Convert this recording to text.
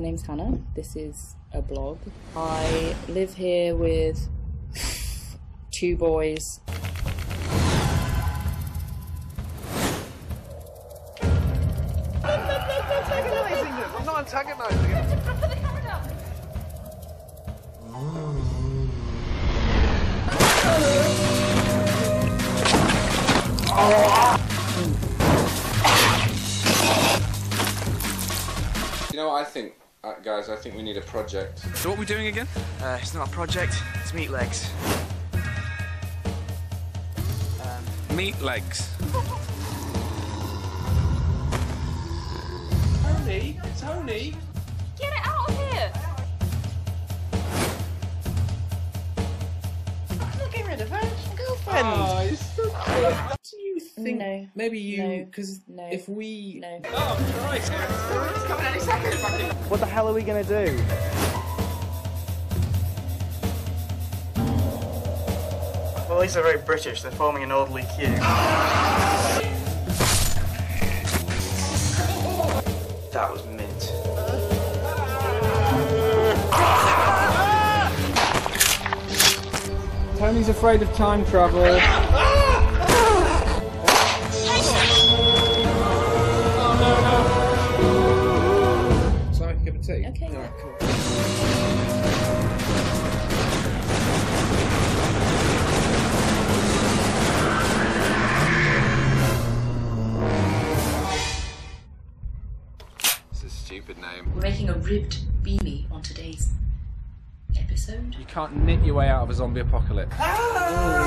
my name's Hannah. This is a blog. I live here with two boys. You know what I think, uh, guys? I think we need a project. So what are we doing again? Uh, it's not a project, it's meat legs. Um, Meat legs. Tony, Tony. Get it out of here! get rid of her girlfriend. Oh, think No. maybe you because No. if we No. Oh, what the hell are we gonna do? Well, at least they're very British. They're forming an orderly queue. That was mint. Tony's afraid of time travel. Cup of. Okay. Alright, cool. It's a stupid name. We're making a ribbed beanie on today's episode. You can't knit your way out of a zombie apocalypse. Ah!